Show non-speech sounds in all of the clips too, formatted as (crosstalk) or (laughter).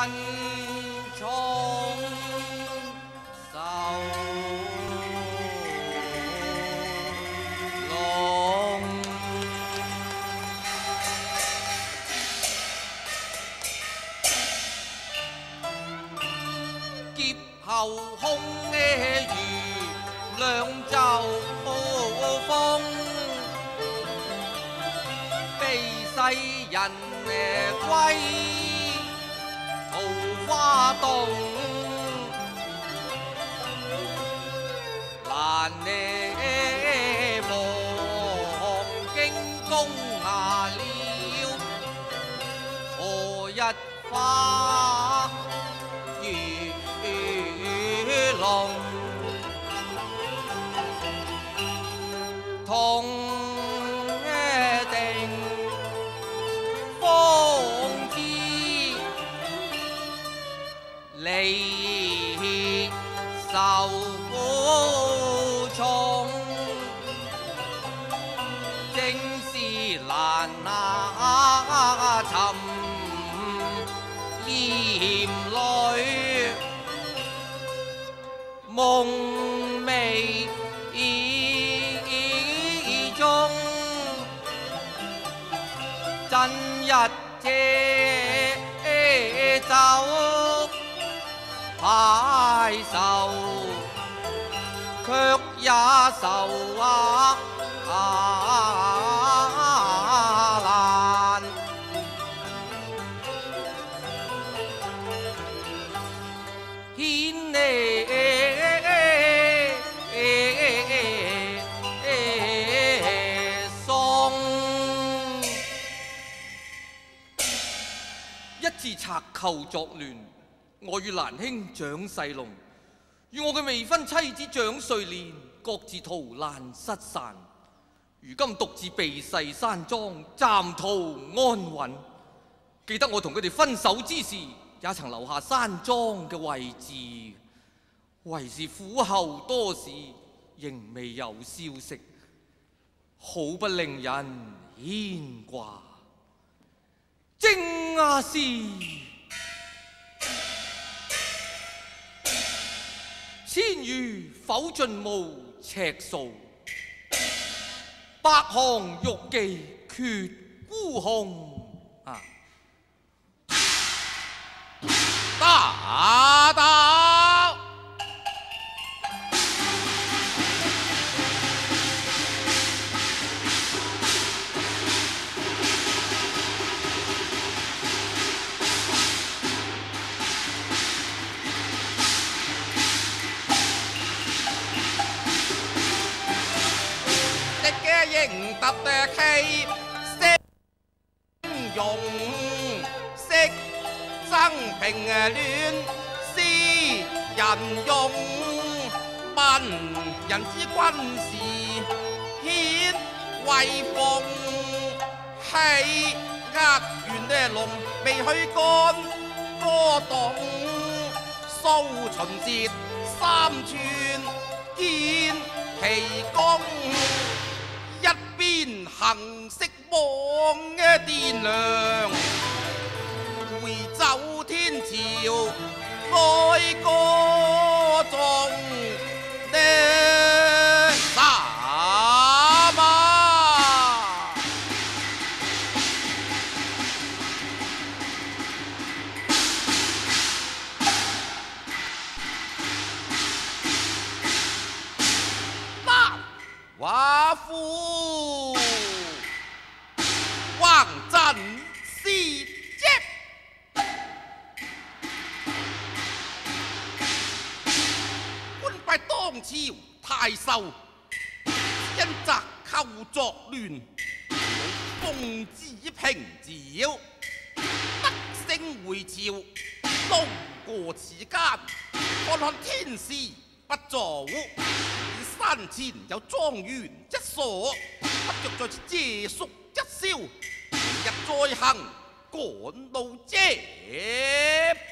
困重日借酒排愁，却也愁啊。寇作亂，我與蘭兄蔣世龍，與我嘅未婚妻子蔣瑞蓮，各自逃難失散。如今獨自避世山莊，暫逃安穩。記得我同佢哋分手之時，也曾留下山莊嘅位置，唯是苦後多時，仍未有消息，好不令人牽掛。正亞是千餘否尽无尺数，百行玉記缺孤空啊！打倒！得起色容，色生平乱斯人用，问人之军事显威风，气压元的龙未去干歌动，苏秦节三寸见其功。行色望嘅爹娘，回奏天朝哀歌。太守，因賊寇作乱，奉旨平剿，得胜回朝，路过此间，看看天時不早。山前有庄园一所，不若在此借宿一宵，明日再行赶路這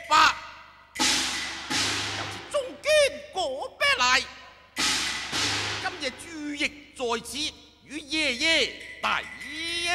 吧。有此中堅果，亦在此与爷爷大一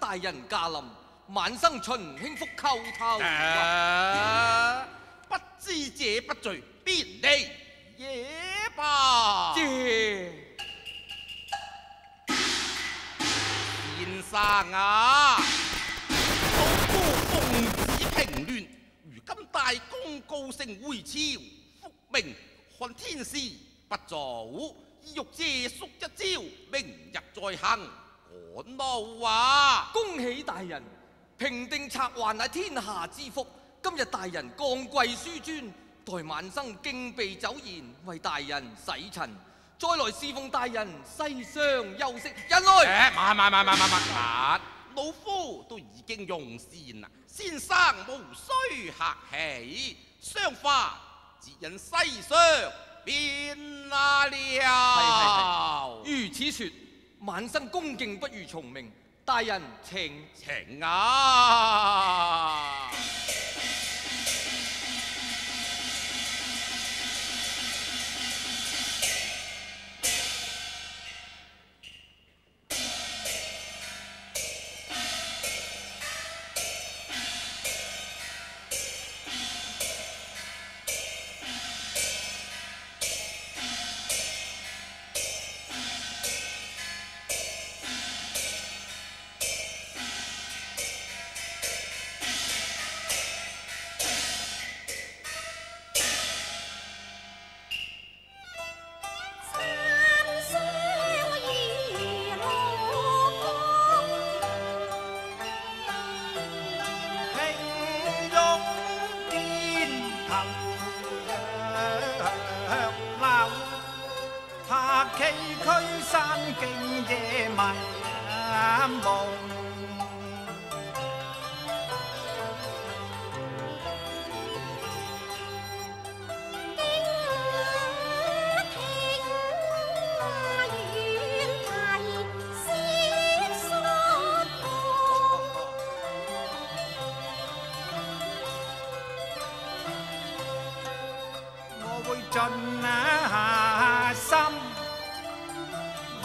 大人驾臨，晚生秦興福叩頭。啊不知者不罪，便離也罷。謝先生啊，老夫奉旨平亂，如今大功告成回朝，復命看天時不早，意欲借宿一朝，明日再行。趕路啊！恭喜大人，平定賊患乃天下之福。今日大人降貴書尊，待晚生敬備酒宴，為大人洗塵，再來侍奉大人西廂休息。人來，誒，慢慢慢慢慢慢慢，老夫都已經用膳啦，先生無需客氣，相反只引西廂變那了。如此說，晚生恭敬不如从命。大人请请啊！夢。我會盡啊心，護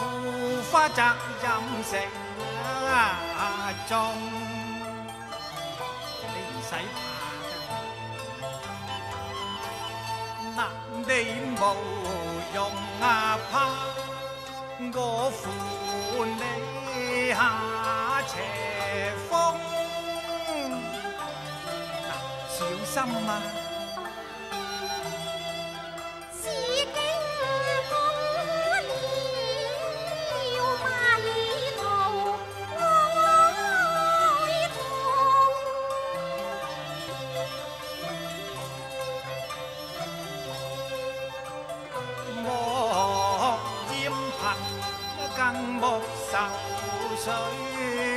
花責任成啊重，你唔使怕㗎。嗱，你无用啊怕，我扶你下斜風。嗱，小心啊！水盈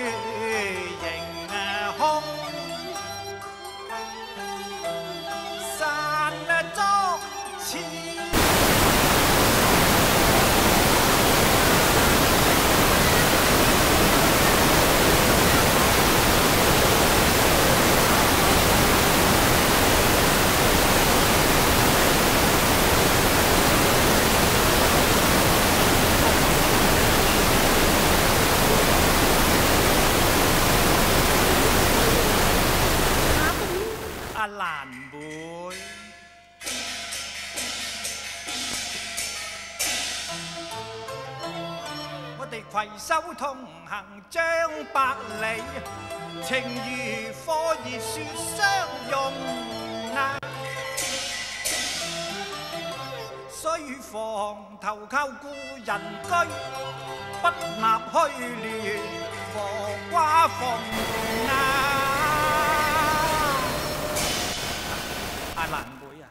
同行將百里，情如火熱雪相融啊！雖防投靠故人居，不納虛亂，和瓜逢啊！阿蘭妹啊，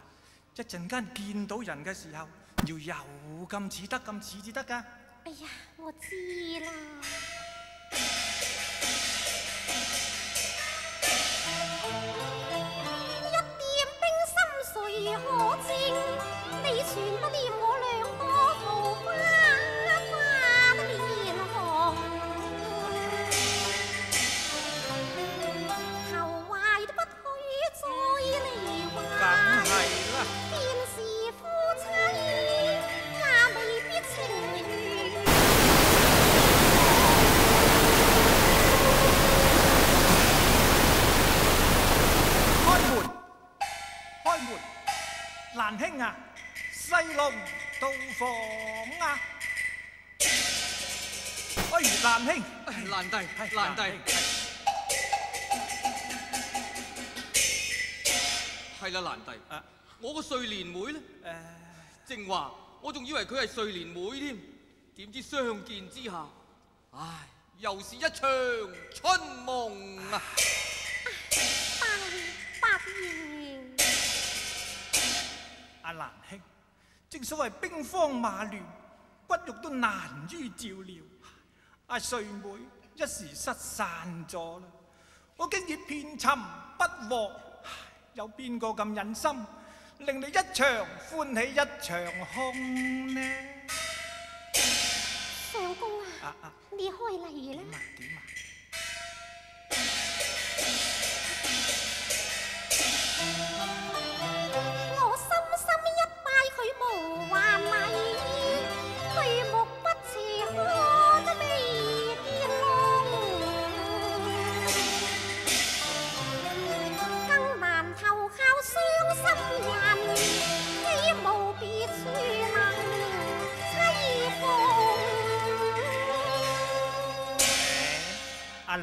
一陣間見到人嘅時候，要有咁似得咁似至得㗎。哎呀，我知啦。一点冰心谁可知？你全不念我两啊，細龍到房啊！哎，蘭兄，蘭弟，係蘭弟，係啦，蘭弟。啊，我個睡蓮妹咧，誒，正話我仲以為佢係睡蓮妹添，點知相見之下，唉，又是一場春夢啊！大伯爺，阿蘭兄，正所謂兵荒馬亂，骨肉都難於照料。阿瑞妹一時失散咗啦，我竟然遍尋不獲，有邊個咁忍心令你一場歡喜一場空呢？相公啊，啊啊，你開嚟啦！點啊點啊！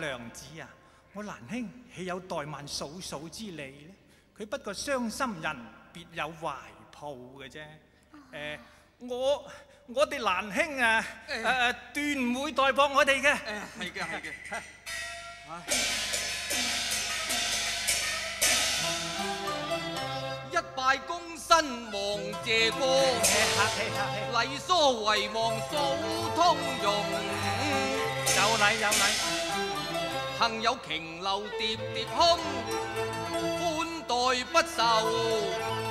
娘子啊，我蘭兄岂有怠慢嫂嫂之理呢？佢不過傷心人，別有懷抱嘅啫。誒、我我哋蘭兄啊，誒、誒斷唔會代薄我哋嘅。誒，係嘅，係嘅。一拜躬身望謝過。客氣客氣，禮疏遺忘數通用，有禮有禮。幸有瓊樓疊疊空，寬待不受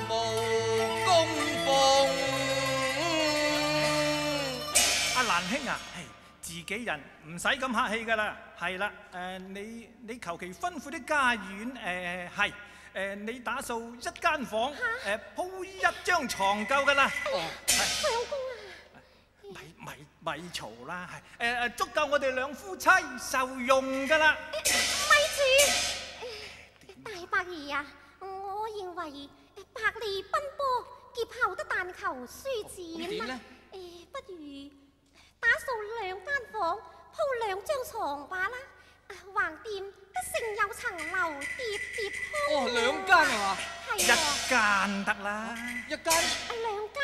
无供奉。阿兰兄啊，係自己人唔使咁客气噶啦。係啦，誒、你你求其吩咐啲家園，誒係誒你打掃一間房，誒、鋪一張床夠噶啦。哦，相公啊，咪咪咪嘈啦，係誒誒足夠我哋兩夫妻受用噶啦。咪住！大伯爺啊，我認為百利奔波，劫後得但求舒咁點呢展誒，不如打掃兩間房，鋪兩張床吧啦。啊橫掂得成有層樓，疊疊空。哦，兩間係嘛？一係喎，間得啦，一間。啊兩間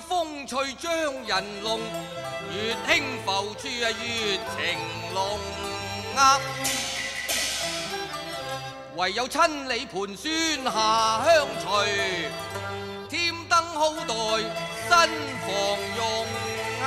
风趣将人弄，越轻浮处啊越情浓啊！唯有亲理盤算下香随。添灯好待新房用啊！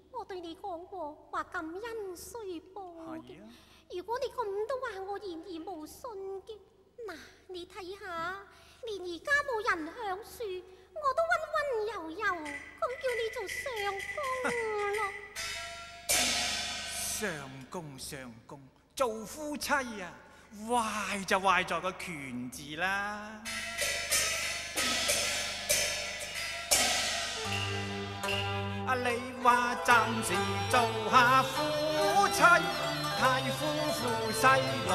我對你講過話感恩雖報嘅。如果你咁都話我言而無信嘅，嗱，你睇下，連而家冇人響樹，我都温温柔柔咁叫你做相公咯。上公上公，做夫妻啊，壞就壞在個權字啦。话暂时做下夫妻，太夫婦西郎。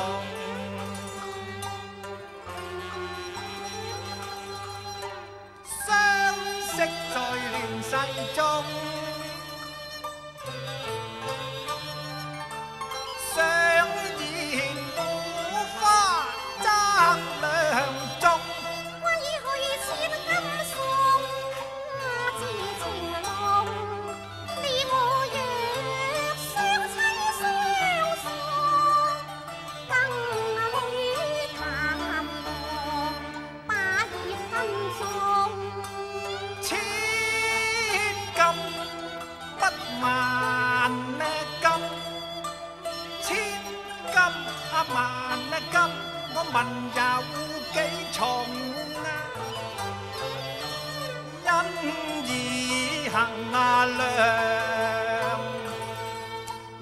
相识在乱世中。问有几重啊？因以衡量，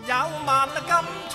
有万金重。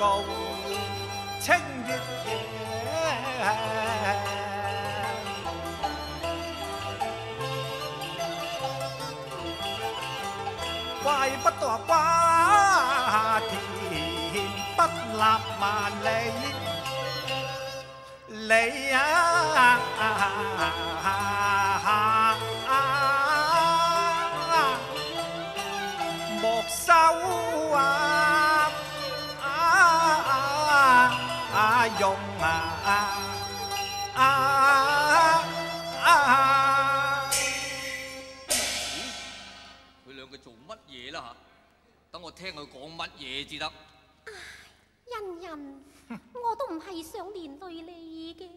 難熬清月夜。怪不得瓜田不立万里，你啊啊用啊啊啊！佢两个做乜嘢啦吓？等我听佢讲乜嘢至得。欣欣，我都唔系想连累你嘅，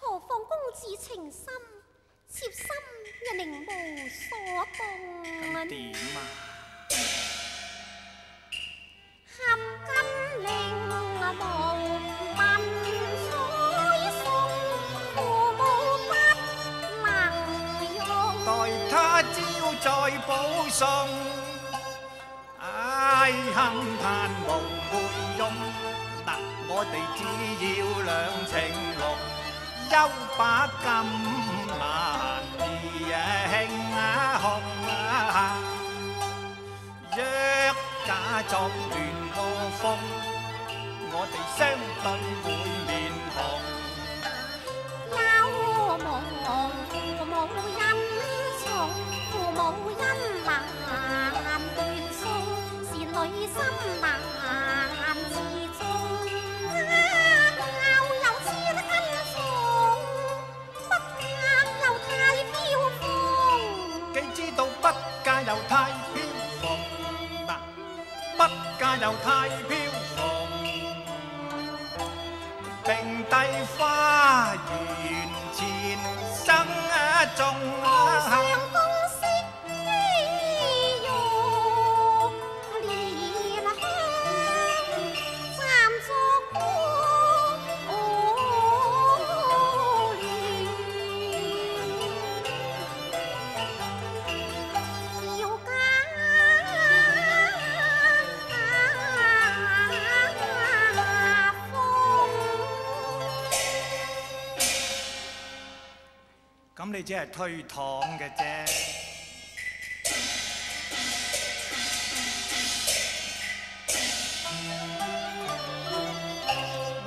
何况公子情深，妾心一宁无所动啊！点啊？合金令啊轻叹无伴拥，得我哋只要两情浓，休把金晚儿轻啊红啊，若假作乱和风，我哋相对会面红。老父母父母恩重，父母恩难。女心難自重。教又知得跟從，不嫁又太飄風。既知道不嫁又太飄逢，嗱，不嫁又太飄逢，並蒂花園前生種只係推搪嘅啫。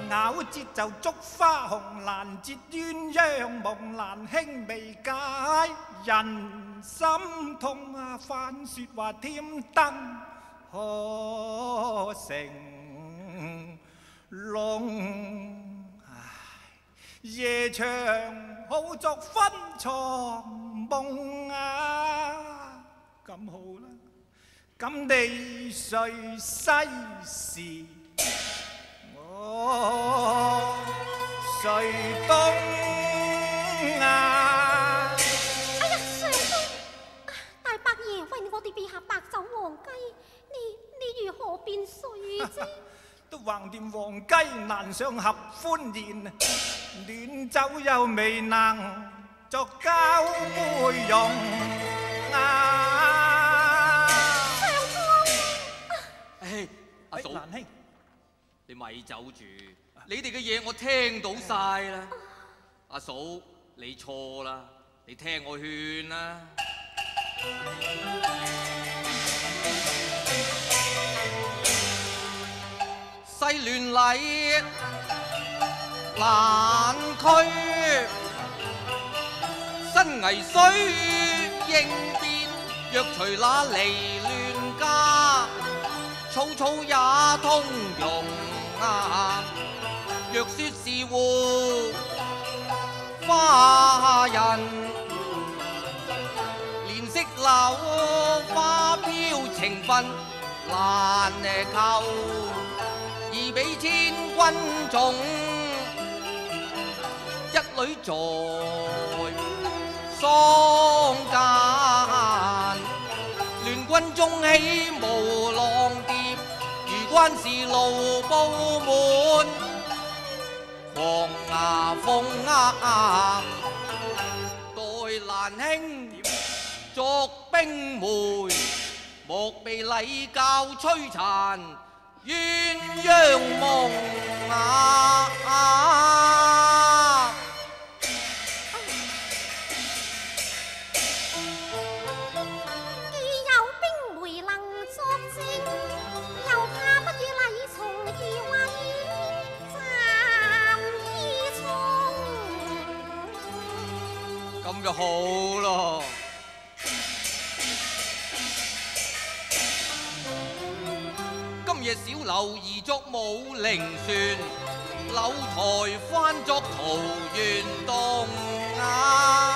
咬節就竹花紅蘭節鴛鴦夢難輕微解，人心痛啊！反説話添燈可成龍。唉，夜長好作分床夢啊！咁好啦，咁地睡西时？我睡东啊？哎呀，上公，大伯爺為我哋備下白酒黃雞，你你如何便睡啫？都橫掂黃雞難上合歡宴，暖酒又未能作交杯用啊！唉，阿嫂，哎蘭兄，你咪走住，你哋嘅嘢我聽到晒啦。阿嫂，你錯啦，你聽我勸啦。亂禮難驅，新危需應變。若除那離亂家，草草也通融啊！若說是活花人，怜惜柳花飄情分難求，而比千军重，一女在桑間，聯軍中起无浪蝶，如关是路布滿，黃牙鳳啊，待蘭兄作冰梅，莫被礼教摧残鴛鴦夢啊！既有冰梅能作證，又怕不與禮從而為暫依從。咁就好咯。小楼移作武陵船，柳台翻作桃源洞啊！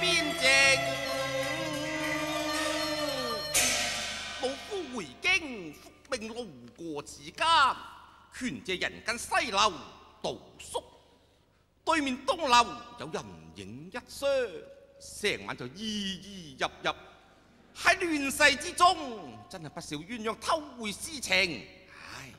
邊境。老夫回京，复命路過此間，權借人間西樓度宿。對面東樓有人影一雙，成晚就依依入入。喺亂世之中，真係不少鴛鴦偷會私情。唉，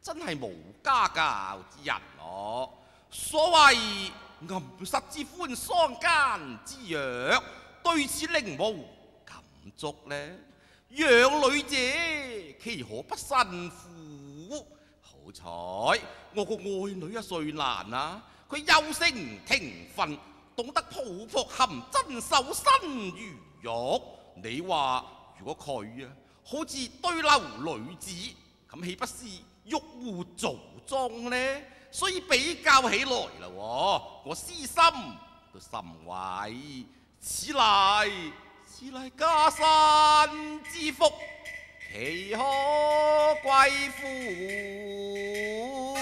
真係無家教之人咯。所謂暗室之歡，桑间之藥，對此令無感足呢。養女者，其何不辛苦？好彩我個愛女啊，瑞蘭啊，佢優聲聽訓，懂得抱樸含真，守身如玉。你話如果佢啊，好似堆樓女子，咁岂不是玉戶造裝呢？所以比較起來啦，我私心都甚懷，此乃此乃家山之福，其可貴乎？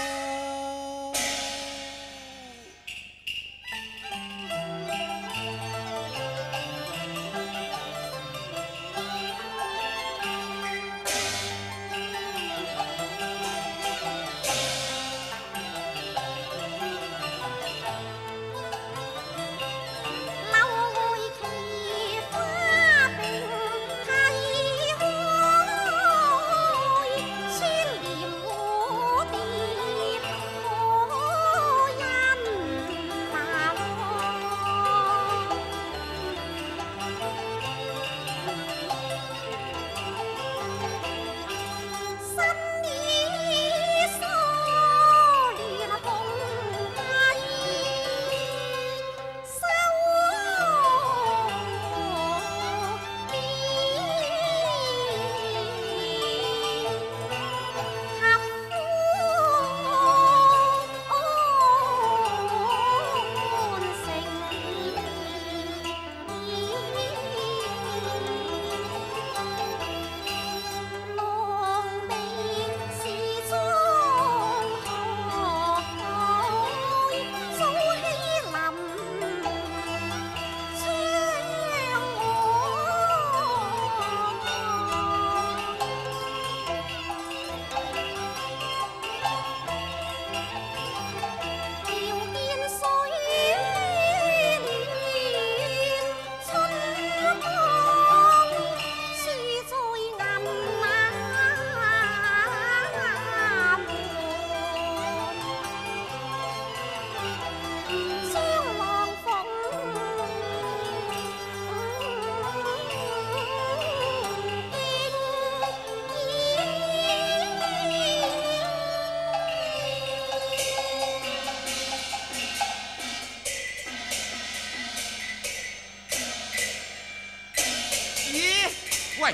喂，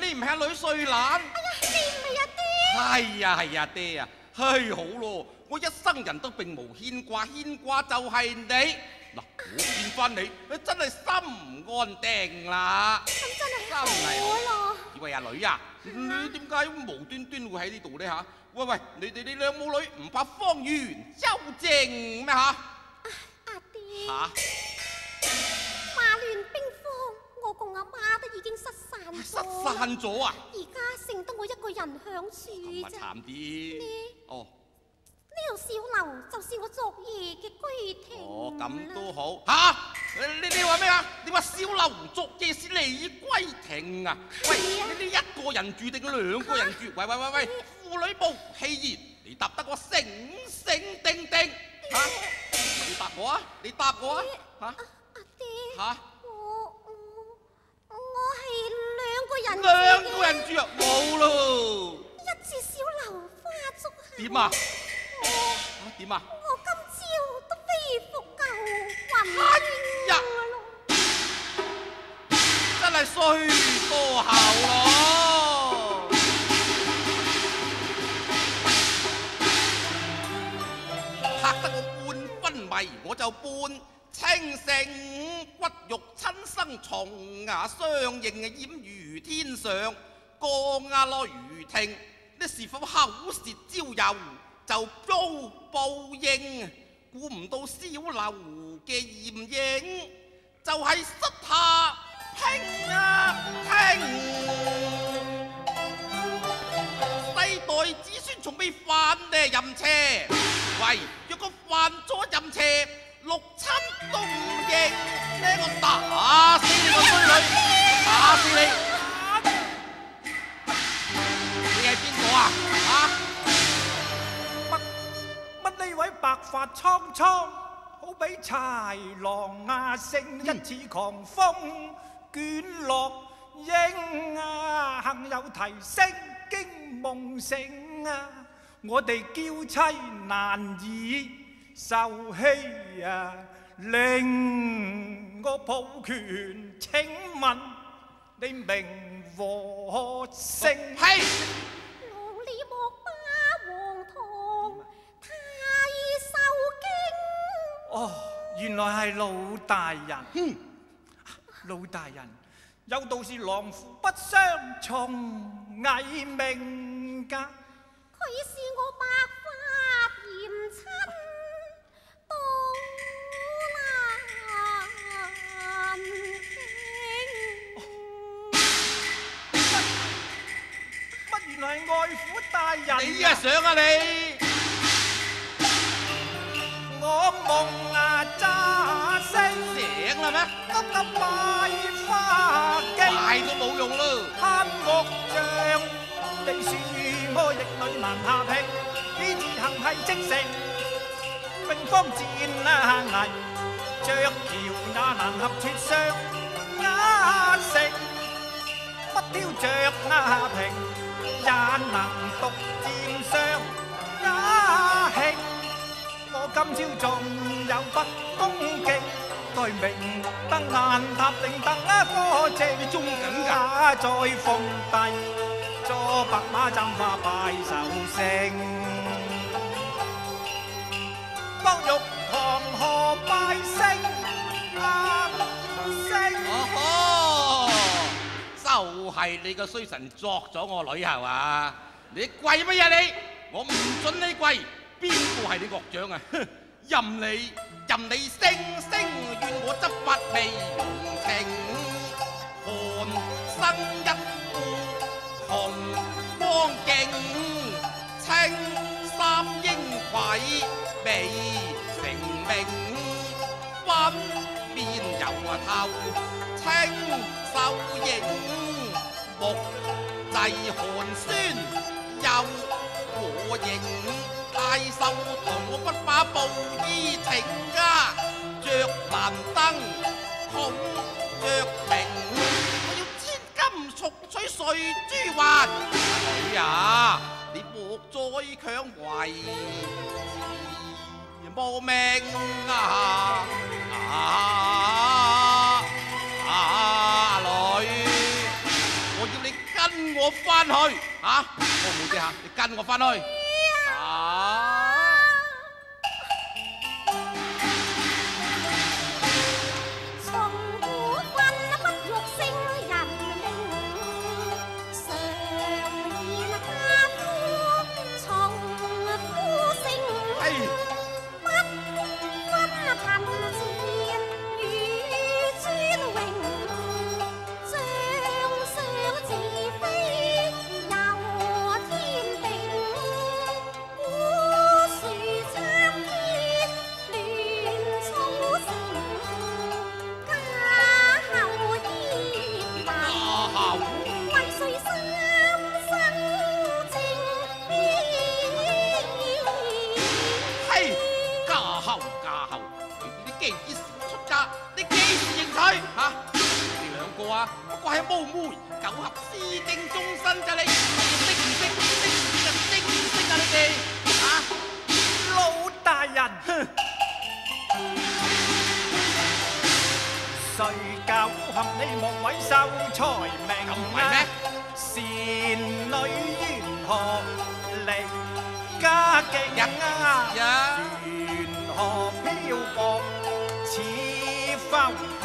你唔係阿女瑞蘭？你唔係阿爹？係呀係呀，爹啊，嘿好咯，我一生人都並無牽掛，牽掛就係你。嗱，我見翻你，真係心唔安定啦。咁真係真係好咯。以為阿女啊，你點解無端端會喺呢度呢？吓？喂喂，你哋你兩母女唔怕方圓周正咩吓？阿爹，吓？阿媽都已經失散咗失。散咗啊？而家剩得我一個人享樹咁啊啫。慘啲。哦呢度小樓就是我昨夜嘅居亭。哦，咁都。好。吓？你你話咩啊？你話小樓昨夜是你歸庭啊？喂，你你一個人住定兩個人住？喂喂喂喂，婦女部氣言，你答得我醒醒定定吓？你答我啊！你答我啊！吓阿爹，吓？我我我係兩個人。兩個。人住啊，冇咯。一次小樓花燭下。點啊？我啊點啊？我今朝都飛復舊雲哎呀咯。真係衰多後咯！嚇得我半昏迷，我就半清醒，骨肉親生蟲牙相應啊，儼如天上降啊雷霆。你是否口舌招尤，就遭報應？估唔到小樓嘅艷影，就係失下拼啊拼！世代子孫從未犯呢淫邪，喂，若果犯咗淫邪，六親都唔认，呢我打死你個衰女，打死你！你係邊個啊？啊！乜乜呢位白髮蒼蒼，好比豺狼啊，勝一次狂風捲落英啊，幸有提升經夢醒啊，我哋娇妻難以受欺啊，令我抱拳请问你名和姓？係老李莫把王堂太受惊。哦，原来系老大人。老大人，有道是狼虎不相從蟻命㗎。佢是我白髮想啊你！我夢啊乍醒，醒啦咩？急急拜花經。快都冇用咯！攀木像，地樹我逆女難下平，以自行係即成，並方戰啊危，着橋也難合絕相，壓成不挑着啊平，也能獨今朝仲有不恭敬，待明燈雁塔定等啊歌謝，你中緊㗎啊再奉帝，坐白马斩花拜寿星，當玉堂河拜星啊星。哦，就系你个衰神作咗我女係嘛？你跪乜嘢你？我唔准你跪，邊個係你岳長啊？(laughs) 任你任你聲聲怨我執法未用情，寒生一副紅光景，青衫英愧未成名。分面由頭清秀影，目際寒酸又和形。太守同我不把布衣情家，着蘭燈孔着明，我要千金贖取碎珠還？女啊，你莫再強為無命啊！啊女，我我翻去啊！我冇啫吓，你跟我翻去合私定終身咋你？識唔識？識唔識啊？識唔識啊？你哋啊？老大人，哼誰教合你莫毀秀才名咁唔係咩？善女緣何離家境啊？呀！緣何漂泊似浮萍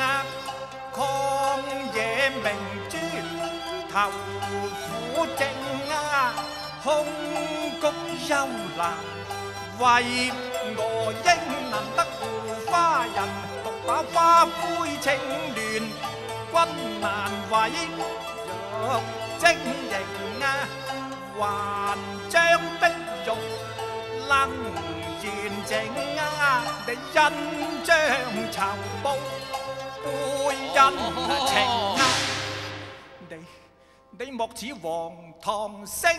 啊？曠野明珠投苦症啊！空谷幽兰，为我應能得護花人，独把花灰清亂，君难为玉晶瑩啊！还将碧玉能完整啊！你恩将仇报，背恩情啊！你你莫似黃堂升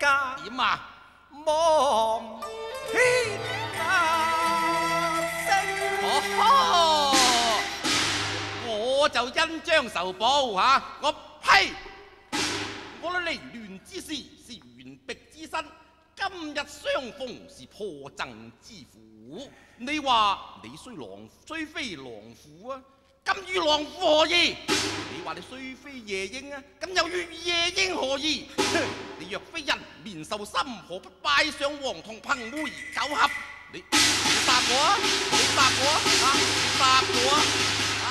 格。點啊？望天啊星。哦我就恩將仇報吓、我呸！我哋離亂之事是完璧之身，今日相逢是破阵之苦。你話你雖狼雖非狼虎啊，咁與狼虎何意？你話你雖非夜鷹啊，咁又與夜鷹何異？哼 (laughs) 你若非人面獸心，何不拜上黃銅憑梅九合？你你答我啊！你答我啊！啊！你答我啊！啊！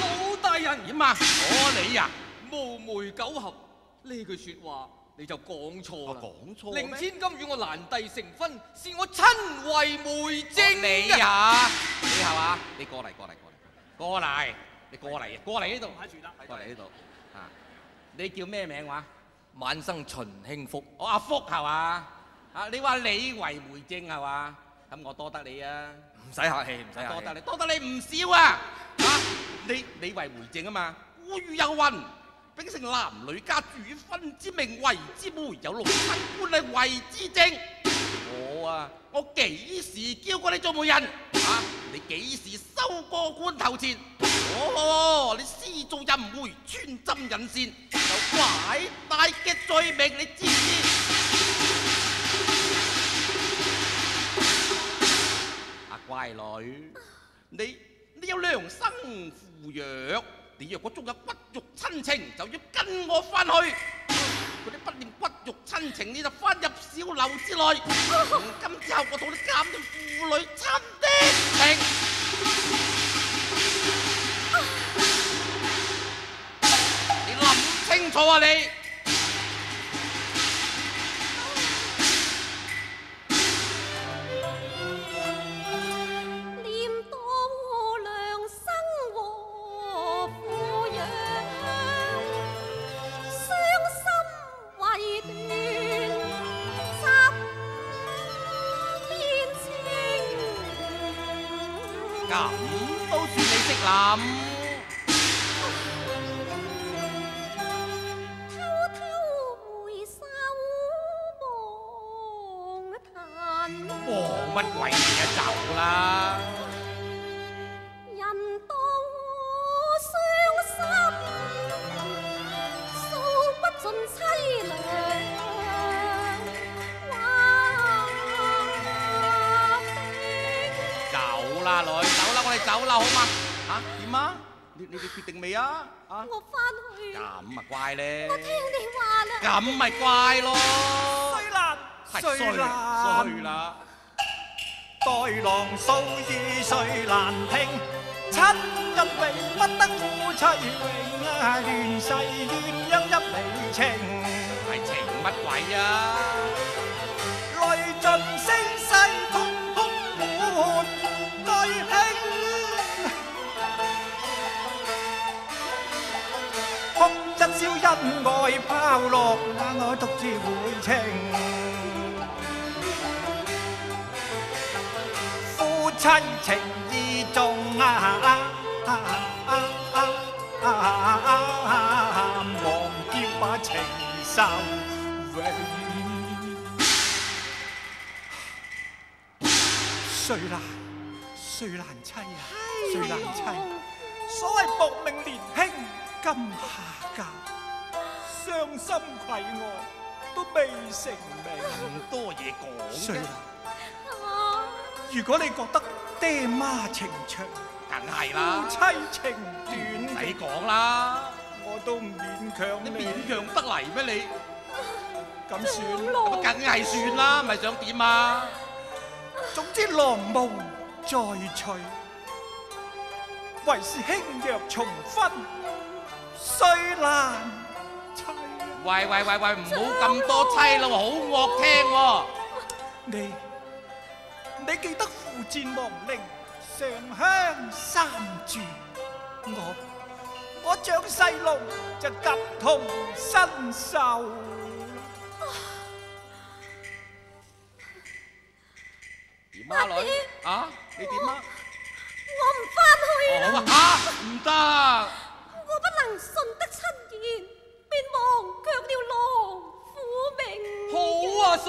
老大人，點啊？我你啊！無梅九合呢句説話你就講錯我啦。講錯咩？令千金與我蘭弟成婚，是我親為媒證你㗎啊！你係嘛？你過嚟過嚟過嚟過嚟！你過嚟過嚟呢度，過嚟呢度啊！你叫咩名話？晚生秦興福，我阿福係嘛？啊！你話你為回正係嘛？咁我多得你啊！唔使客氣，唔使。多得你，多得你唔少啊！啊！你你為回正啊嘛？古語有云：秉承男女家主婚之命為之媒，有六親官你為之正。我啊，我幾時叫過你做媒人？啊！你幾時收過罐頭錢？哦，你私做淫媒，穿針引線，有拐帶嘅罪名，你知唔知？阿乖女，你你有良生扶養，你若果仲有骨肉親情，就要跟我翻去。嗰啲不念骨肉親情，你就翻入小樓之內。從今之後，我同你減咗父女親的情。你諗清楚啊你！夫妻永啊乱世鸳鸯一离情，系情乜鬼啊？泪尽声细哭空满对轻，哭一宵恩爱抛落眼，我独自回程。夫妻情意重！啊忘掉把情仇永。誰難誰難妻啊！誰難妻？所谓薄命年輕今下嫁，伤心愧愛都未成名。咁多嘢講誰嘅，如果你觉得爹妈情長，梗係夫啦，妻情唔短，使講啦，我都唔勉強你你。勉強得嚟咩你？咁算，咁梗係算啦，咪想點啊？總之郎無再娶，為是輕若重婚，雖難妻啊。喂喂喂喂，唔好咁多妻啦，好惡聽喎。你你記得父戰亡靈，上香三炷，我我长细路就感同身受。點啊女？啊，你點啊？我唔翻去哦啦，好啊，唔得。我不能順得親言，便忘卻了郎苦命。好啊，嫂，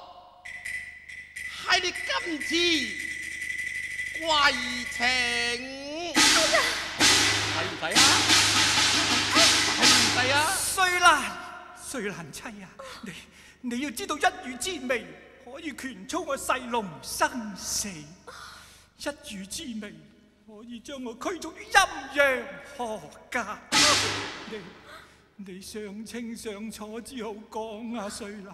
係你今次歸情，使唔使啊？使唔使啊？雖難雖難妻啊，你你要知道一語之微可以權操我細龍生死，一語之微可以將我驅逐於陰陽何家。你你上清上楚至好講啊，雖難。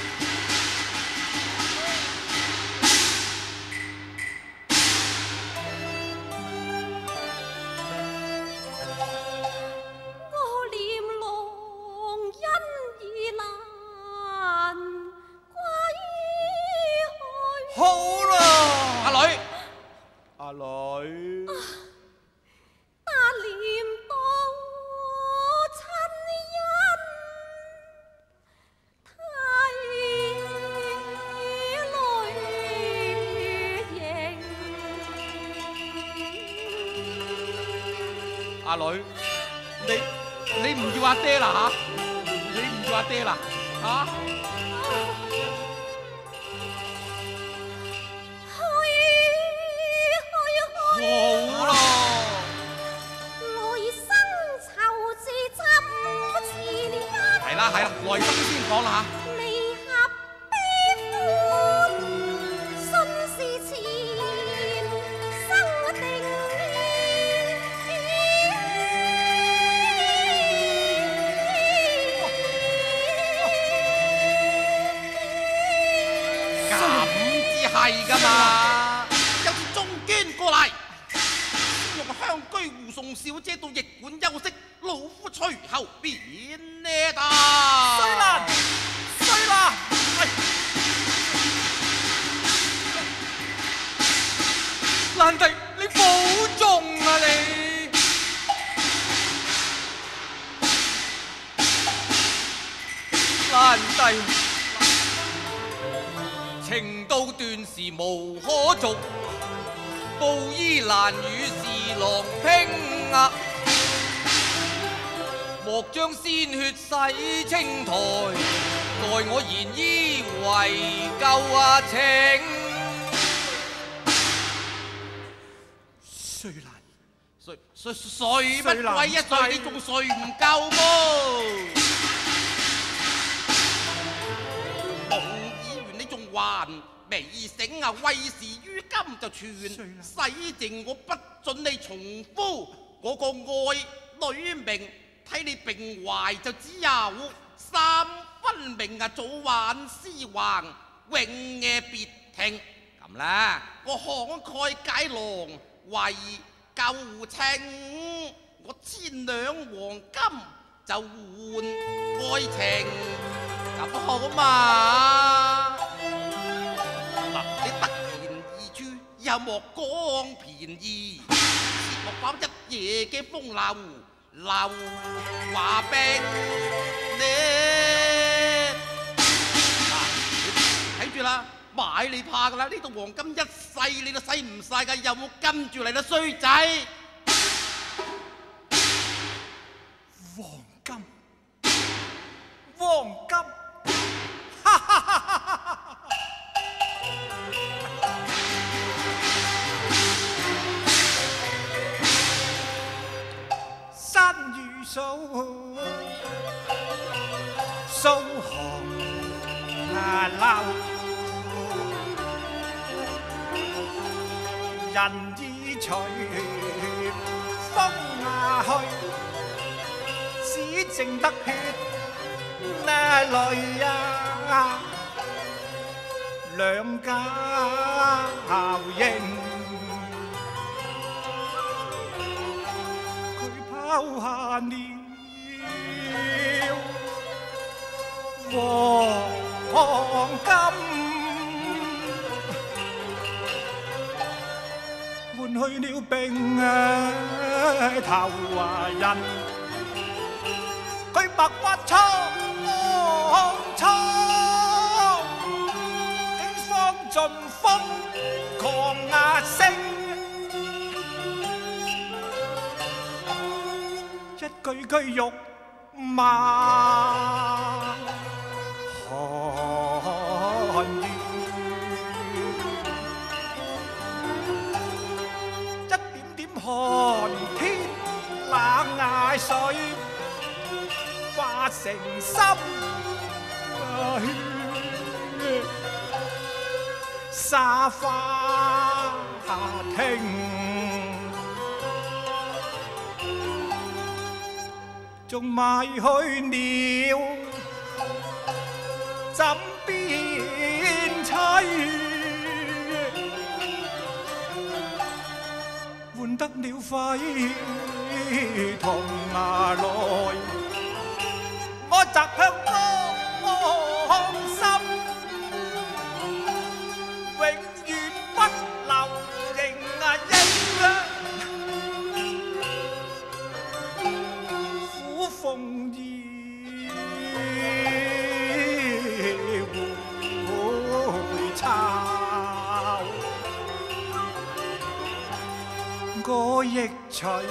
系噶嘛？有次中娟过嚟，用香居护送小姐到驿馆休息，老夫随后便呢得。衰啦，衰啦！喂，兰迪，你保重啊你。兰迪。斷時無可續，布衣難與侍郎拼啊！莫將鮮血洗青苔，待我言衣為救啊情。瑞蘭，睡睡睡乜睡男鬼一仔睡你仲睡唔夠麼？夢議完你仲還未醒啊？為時於今就全洗淨，我不准你重複嗰個愛女名，睇你並懷就只有三分明啊！早晚思橫，永夜別停。咁啦，我慷慨解囊為舊情，我千兩黃金就換愛情，咁好嘛？莫講便宜，莫搞一夜嘅风流，流话冰你。嗱，睇住啦，买你怕噶啦，呢度黄金一世你都使唔晒噶，有冇跟住嚟啦，衰仔？黄金，黄金，苏苏杭啊，楼人已去，风啊去，只剩得血咩泪呀，两家后应。收下了黄金换去了病头啊人。佢白骨一句句辱罵寒，天冷眼水。化成心血，沙花亭，仲埋去了枕邊妻，换得了肺同牙來。我擲向我亦隨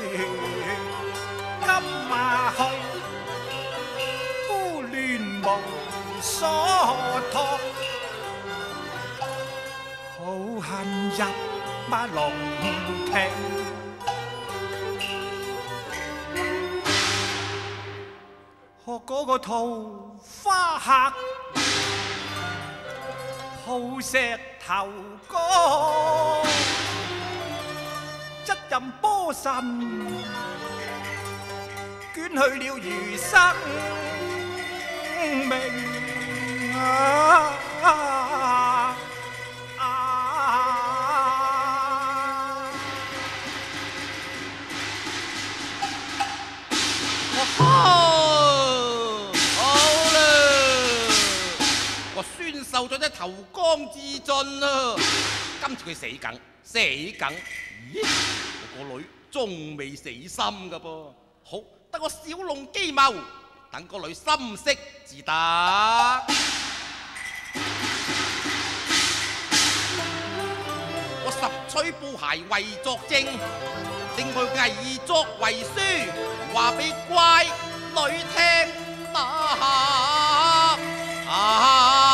金馬去。無所托，好恨入馬龍庭，學嗰個桃花客，抱石頭歌，任波神，捲去了餘生。命啊！好啦，我宣授咗隻投江自盡啦，今次佢死梗，死梗。咦，个女仲未死心噶噃，好得我小弄机谋，等个女心息自得。我拾取布鞋为作证，另外伪作遗书话俾乖女听。啊啊！